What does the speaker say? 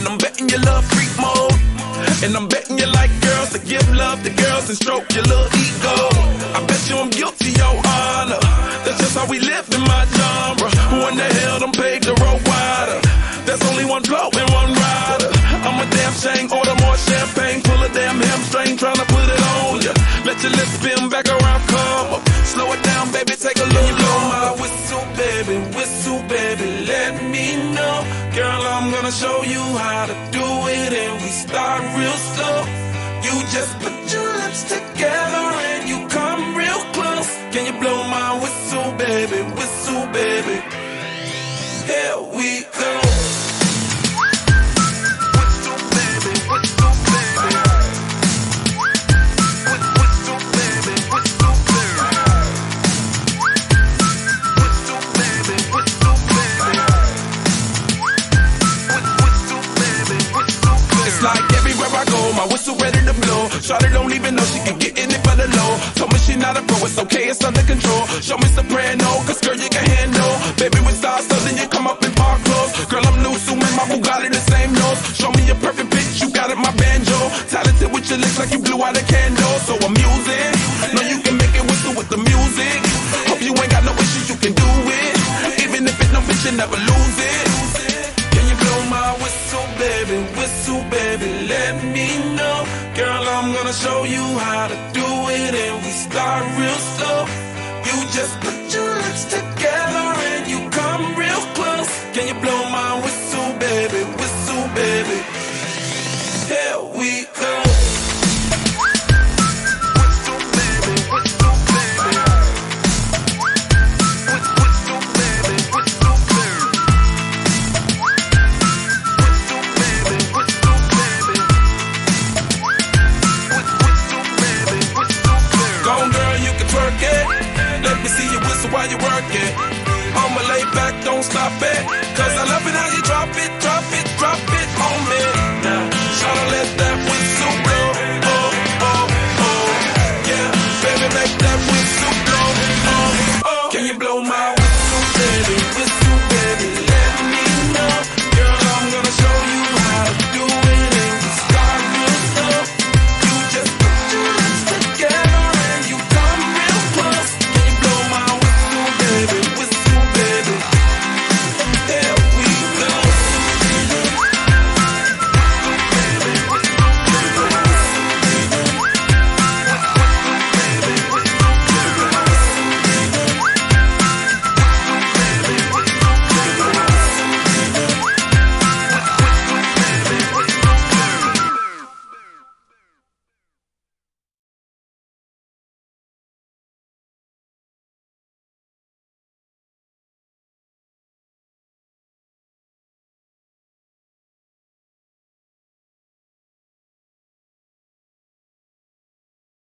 and I'm betting you love freak mode, and I'm betting you like girls to give love to girls and stroke your little ego. I bet you I'm guilty, your honor. That's just how we live in my genre. Who in the hell done paved the road wider? There's only one blow and one rider. I'm a damn shame, order more champagne, pull a damn hamstring, tryna put it on ya. Let your lips spin back around, come up. Slow it down, baby, take a look. Blow my whistle, baby, whistle, baby, show you how to do it, and we start real slow. You just put even know she can get in it for the low. Told me she not a pro, it's okay, it's under control. Show me soprano, cause girl, you can handle. Baby, with stars, so then you come up in park clothes. Girl, I'm new, so my Bugatti the same nose. Show me a perfect pitch, you got it, my banjo. Talented with your lips like you blew out a gonna show you how to do it, and we start real slow. You just put your lips together and you come real close. Can you blow my? Whistle, baby. Twerk it. Let me see you whistle while you work it. I'ma lay back, don't stop it. Cause I love